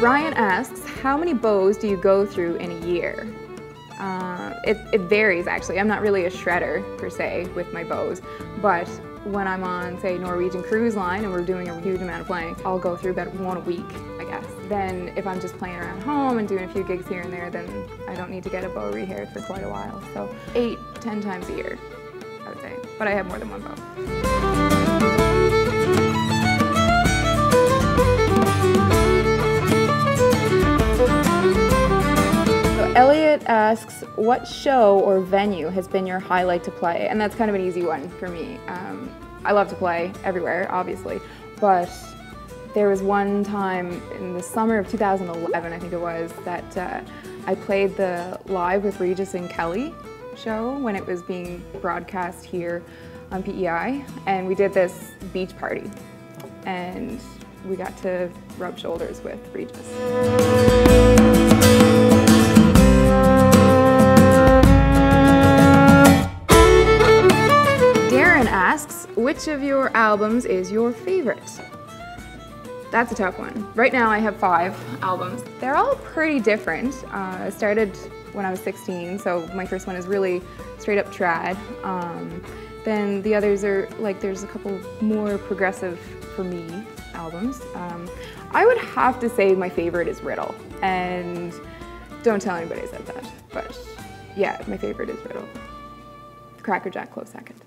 Ryan asks, how many bows do you go through in a year? Uh, it, it varies actually. I'm not really a shredder per se with my bows, but when I'm on, say, Norwegian Cruise Line and we're doing a huge amount of playing, I'll go through about one a week, I guess. Then if I'm just playing around home and doing a few gigs here and there, then I don't need to get a bow rehaired for quite a while. So eight, ten times a year, I would say. But I have more than one bow. Elliot asks, what show or venue has been your highlight to play? And that's kind of an easy one for me. Um, I love to play everywhere, obviously, but there was one time in the summer of 2011, I think it was, that uh, I played the Live with Regis and Kelly show when it was being broadcast here on PEI, and we did this beach party, and we got to rub shoulders with Regis. Asks, which of your albums is your favorite? That's a tough one. Right now I have five albums. They're all pretty different. Uh, I started when I was 16, so my first one is really straight up trad. Um, then the others are like, there's a couple more progressive for me albums. Um, I would have to say my favorite is Riddle, and don't tell anybody I said that, but yeah, my favorite is Riddle. Cracker Jack close second.